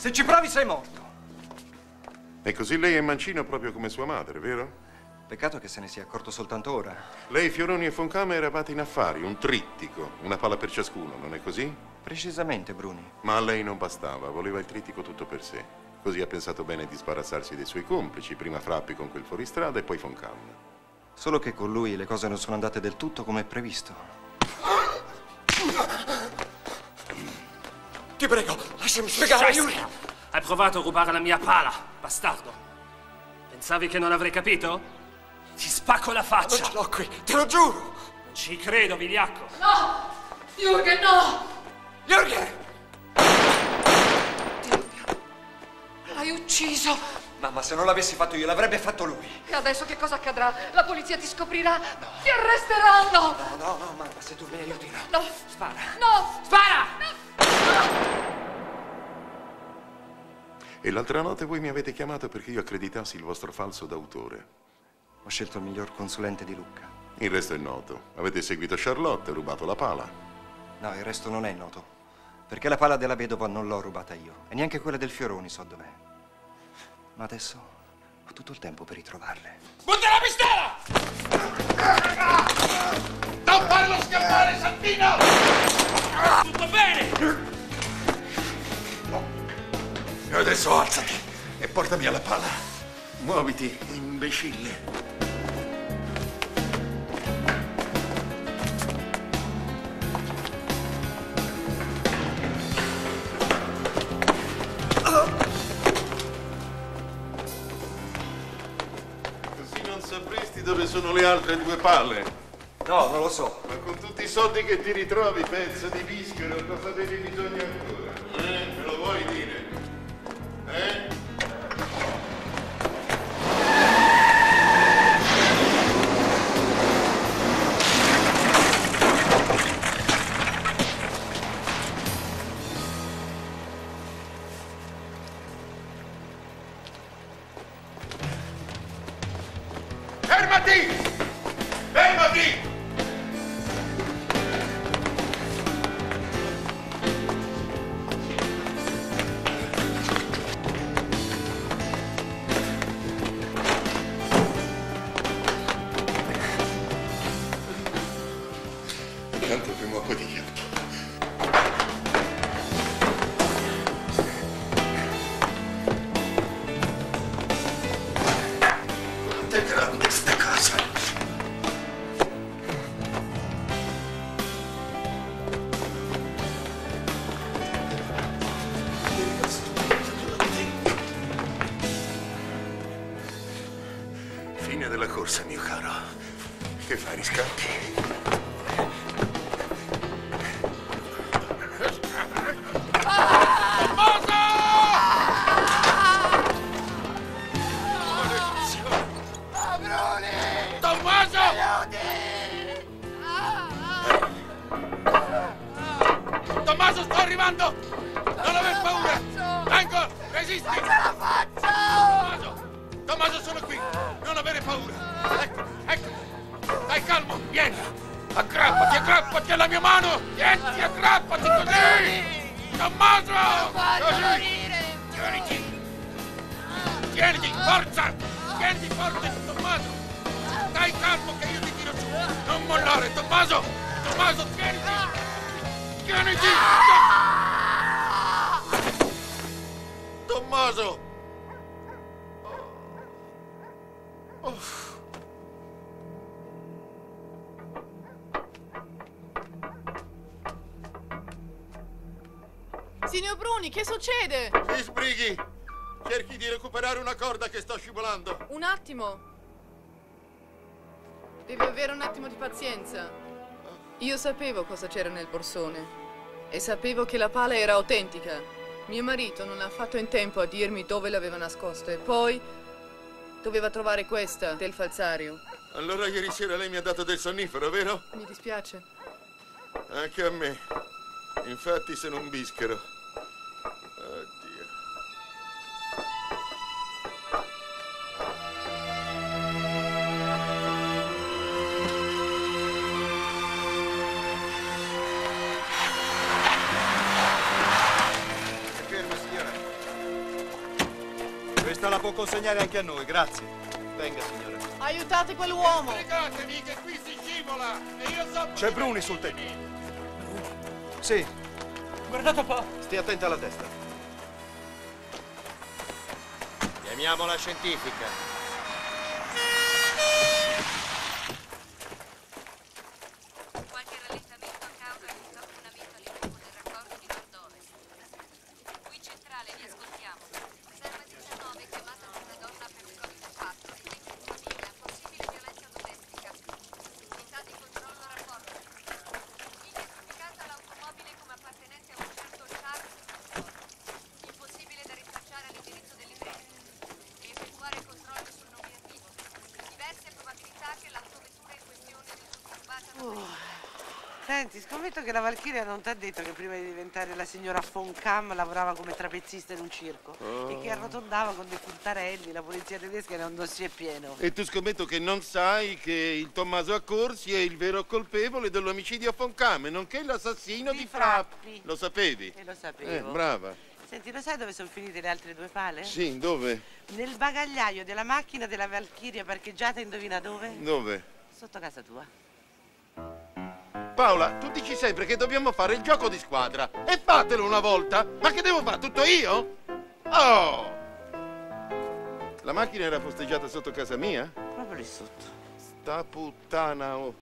Se ci provi sei morto. E così lei è mancino proprio come sua madre, vero? Peccato che se ne sia accorto soltanto ora. Lei, Fioroni e Foncama eravate in affari, un trittico, una palla per ciascuno, non è così? Precisamente, Bruni. Ma a lei non bastava, voleva il trittico tutto per sé. Così ha pensato bene di sbarazzarsi dei suoi complici, prima Frappi con quel fuoristrada e poi Foncama. Solo che con lui le cose non sono andate del tutto come previsto. Ti prego, lasciami spiegare, Yuri. Hai provato a rubare la mia pala, bastardo. Pensavi che non avrei capito? Ti spacco la faccia. Non ce l'ho qui, te lo giuro. Non ci credo, vigliacco. No! Jürgen, no! Jürgen! L'hai ucciso! Mamma, se non l'avessi fatto io, l'avrebbe fatto lui. E adesso che cosa accadrà? La polizia ti scoprirà? Ti arresteranno! No, no, no, mamma, se tu mi aiuti, no. No! Spara. No! Spara! E l'altra notte voi mi avete chiamato perché io accreditassi il vostro falso d'autore. Ho scelto il miglior consulente di Lucca. Il resto è noto. Avete seguito Charlotte, rubato la pala. No, il resto non è noto. Perché la pala della vedova non l'ho rubata io. E neanche quella del Fioroni so dov'è. Ma adesso ho tutto il tempo per ritrovarle. Butta la pistola! Non farlo scappare, Santino! Tutto bene! E adesso alzati e portami alla pala. Muoviti, imbecille. Così non sapresti dove sono le altre due palle. No, non lo so. Ma con tutti i soldi che ti ritrovi, pezzo di bischero, cosa avevi bisogno ancora? Eh? Fermati! Fermati! Tanto prima o poi ti chiamo. Corsa, mio caro. Che fai, riscatti? Tommaso! Tommaso, sto arrivando! Non aver paura! Vengo! Resisti! Tommaso! Tommaso, sono qui! Non avere paura! Ecco, ecco! Stai calmo! Vieni! Aggrappati, aggrappati alla mia mano! Tienti, aggrappati così! Tommaso! Così! Tieniti! Tieniti, forza! Tieniti forte, Tommaso! Stai calmo che io ti tiro su! Non mollare, Tommaso! Tommaso, tieniti! Tieniti! Tommaso! Signor Bruni, che succede? Si sbrighi! Cerchi di recuperare una corda che sto scivolando. Un attimo. Devi avere un attimo di pazienza. Io sapevo cosa c'era nel borsone e sapevo che la pala era autentica. Mio marito non ha fatto in tempo a dirmi dove l'aveva nascosta e poi doveva trovare questa del falsario. Allora ieri sera lei mi ha dato del sonnifero, vero? Mi dispiace. Anche a me. Infatti sono un bischero. Può consegnare anche a noi, grazie. Venga, signora. Aiutate quell'uomo! Sbrigatevi che qui si scivola e io so... C'è Bruni sul tetto. Sì, Guardate un po'. stia attenta alla testa. Chiamiamola scientifica. Senti, scommetto che la Valchiria non ti ha detto che prima di diventare la signora Foncam lavorava come trapezzista in un circo e che arrotondava con dei puntarelli, la polizia tedesca ne ha un dossier pieno. E tu scommetto che non sai che il Tommaso Accorsi è il vero colpevole dell'omicidio a Foncame, nonché l'assassino Di di, Frappi. Frappi. Lo sapevi? E lo Eh, sapevo. brava. Senti, lo sai dove sono finite le altre due pale? Sì, dove? Nel bagagliaio della macchina della Valchiria parcheggiata, indovina dove? Dove? Sotto casa tua. Paola, tu dici sempre che dobbiamo fare il gioco di squadra. E fatelo una volta! Ma che devo fare? Tutto io? Oh! La macchina era posteggiata sotto casa mia? Proprio lì sotto. Sta puttana, oh.